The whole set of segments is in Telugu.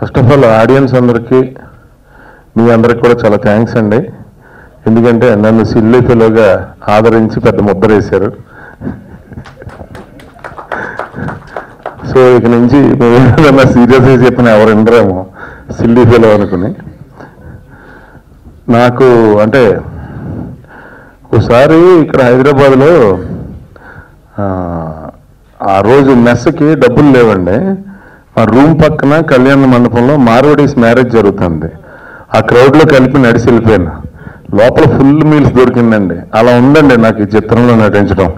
ఫస్ట్ ఆఫ్ ఆల్ ఆడియన్స్ అందరికీ మీ అందరికి కూడా చాలా థ్యాంక్స్ అండి. ఎందుకంటే నన్ను సిల్లి పిల్లగా ఆదరించి పెద్ద ముద్దరేశారు. సో ఇక నుంచి మేము సీరియస్ సీరియస్గా చెప్పిన ఎవరు వినరేమో సిల్లి ఫెలో అనుకుని. నాకు అంటే ఒకసారి ఇక్కడ హైదరాబాద్లో ఆ, ఆ రోజు మెస్కి డబ్బులు లేవండి. మా రూమ్ పక్కన కళ్యాణ మండపంలో మార్వడీస్ మ్యారేజ్ జరుగుతుంది. ఆ క్రౌడ్లో కలిపి నడిచి వెళ్ళిపోయాను. లోపల ఫుల్ మీల్స్ దొరికిందండి. అలా ఉందండి నాకు ఈ చిత్రంలో నటించడం.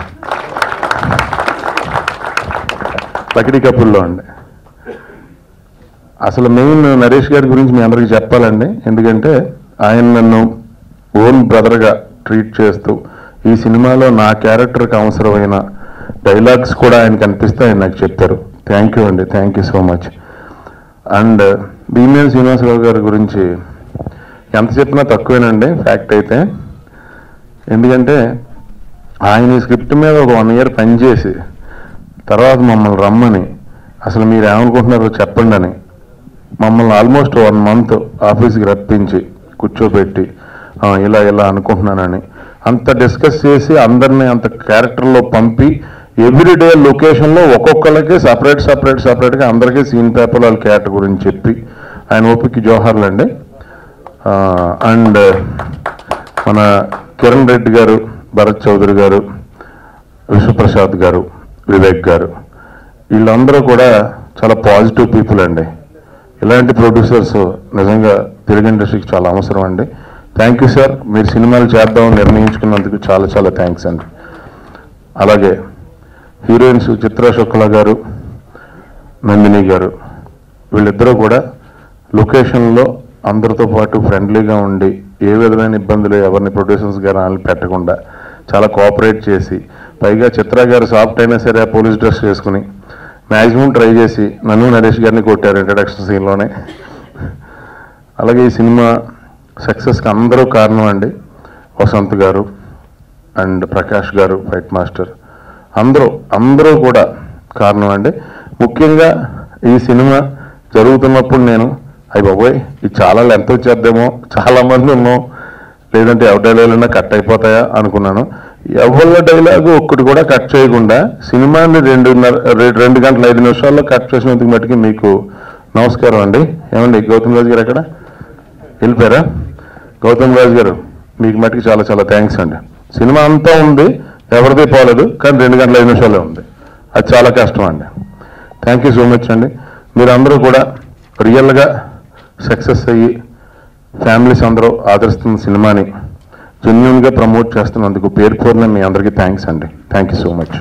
లకిడి కపుల్లో అండి. అసలు మెయిన్ నరేష్ గారి గురించి మీ అందరికీ చెప్పాలండి. ఎందుకంటే ఆయన నన్ను ఓన్ బ్రదర్గా ట్రీట్ చేస్తూ ఈ సినిమాలో నా క్యారెక్టర్కి అవసరమైన డైలాగ్స్ కూడా ఆయన కనిపిస్తే ఆయన నాకు చెప్పారు. థ్యాంక్ యూ అండి. Thank you so much and Bheemaneni Srinivasarao గారి గురించి ఎంత చెప్పినా తక్కువేనండి ఫ్యాక్ట్ అయితే. ఎందుకంటే ఆయన ఈ స్క్రిప్ట్ మీద ఒక వన్ ఇయర్ పనిచేసి తర్వాత మమ్మల్ని రమ్మని అసలు మీరు ఏమనుకుంటున్నారో చెప్పండి అని మమ్మల్ని ఆల్మోస్ట్ వన్ మంత్ ఆఫీస్కి రప్పించి కూర్చోబెట్టి ఇలా ఇలా అనుకుంటున్నానని అంత డిస్కస్ చేసి అందరినీ అంత క్యారెక్టర్లో పంపి ఎవ్రీడే లొకేషన్లో ఒక్కొక్కరికి సపరేట్ సపరేట్ సపరేట్గా అందరికీ సీన్ పేపర్ వాళ్ళ క్యారెక్టర్ గురించి చెప్పి ఆయన ఓపిక జోహార్లు అండి అండ్ మన కిరణ్ రెడ్డి గారు భరత్ చౌదరి గారు విశ్వప్రసాద్ గారు వివేక్ గారు వీళ్ళందరూ కూడా చాలా పాజిటివ్ పీపుల్ అండి. ఇలాంటి ప్రొడ్యూసర్స్ నిజంగా తెలుగు ఇండస్ట్రీకి చాలా అవసరం అండి. థ్యాంక్ యూ సార్ మీరు సినిమాలు చేద్దామని నిర్ణయించుకున్నందుకు చాలా చాలా థ్యాంక్స్ అండి. అలాగే హీరోయిన్స్ చిత్ర శుక్ల గారు నందిని గారు వీళ్ళిద్దరూ కూడా లొకేషన్లో అందరితో పాటు ఫ్రెండ్లీగా ఉండి ఏ విధమైన ఇబ్బందులు ఎవరిని ప్రొడ్యూసర్స్ గారు అని పెట్టకుండా చాలా కోఆపరేట్ చేసి పైగా చిత్ర గారు సాఫ్ట్ అయినా సరే పోలీస్ డ్రెస్ చేసుకుని మ్యాక్సిమం ట్రై చేసి నన్ను నరేష్ గారిని కొట్టారు ఇంట్రడక్షన్ సీన్లోనే అలాగే ఈ సినిమా సక్సెస్కి అందరూ కారణం అండి వసంత్ గారు అండ్ ప్రకాష్ గారు ఫైట్ మాస్టర్. అందరూ అందరూ కూడా కారణం అండి. ముఖ్యంగా ఈ సినిమా జరుగుతున్నప్పుడు నేను అయ్యి బాబోయ్ ఇది చాలా లెంత్ వచ్చేద్దేమో చాలామంది ఉన్నాం లేదంటే ఎవరి డైలాగులన్నా కట్ అయిపోతాయా అనుకున్నాను. ఎవరి డైలాగు ఒక్కటి కూడా కట్ చేయకుండా సినిమాని రెండున్నర రెండు గంటల ఐదు నిమిషాల్లో కట్ చేసినందుకు మట్టుకి మీకు నమస్కారం అండి. ఏమండి గౌతమ్ రాజు గారు అక్కడ వెళ్ళిపోయారా? గౌతమ్ రాజు గారు మీకు మట్టుకు చాలా చాలా థ్యాంక్స్ అండి. సినిమా అంతా ఉంది ఎవరిది పోలేదు కానీ రెండు గంటల ఐదు నిమిషాలే ఉంది. అది చాలా కష్టం అండి థ్యాంక్ యూ సో మచ్ అండి. మీరు కూడా రియల్గా సక్సెస్ అయ్యి ఫ్యామిలీస్ అందరూ ఆదరిస్తున్న సినిమాని జెన్యున్గా ప్రమోట్ చేస్తున్నందుకు పేరు పూర్ణ మీ అందరికీ థ్యాంక్స్ అండి. Thank you so much